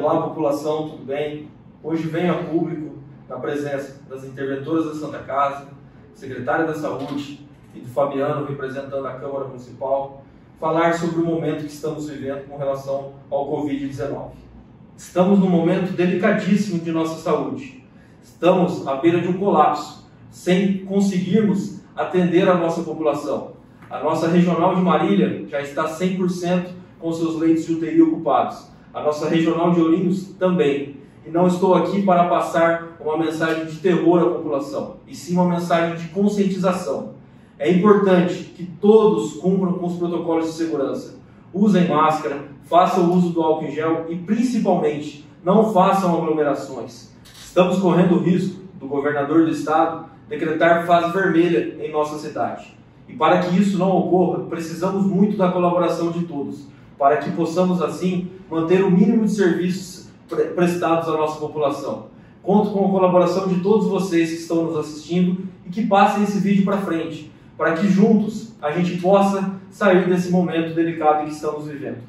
população, tudo bem? Hoje venho a público, na presença das interventoras da Santa Casa, secretária da Saúde e do Fabiano, representando a Câmara Municipal, falar sobre o momento que estamos vivendo com relação ao Covid-19. Estamos num momento delicadíssimo de nossa saúde. Estamos à beira de um colapso, sem conseguirmos atender a nossa população. A nossa regional de Marília já está 100% com seus leitos de UTI ocupados. A nossa regional de Ourinhos também. E não estou aqui para passar uma mensagem de terror à população, e sim uma mensagem de conscientização. É importante que todos cumpram com os protocolos de segurança. Usem máscara, façam uso do álcool em gel e, principalmente, não façam aglomerações. Estamos correndo o risco do governador do estado decretar fase vermelha em nossa cidade. E para que isso não ocorra, precisamos muito da colaboração de todos, para que possamos, assim, manter o mínimo de serviços prestados à nossa população. Conto com a colaboração de todos vocês que estão nos assistindo e que passem esse vídeo para frente, para que juntos a gente possa sair desse momento delicado em que estamos vivendo.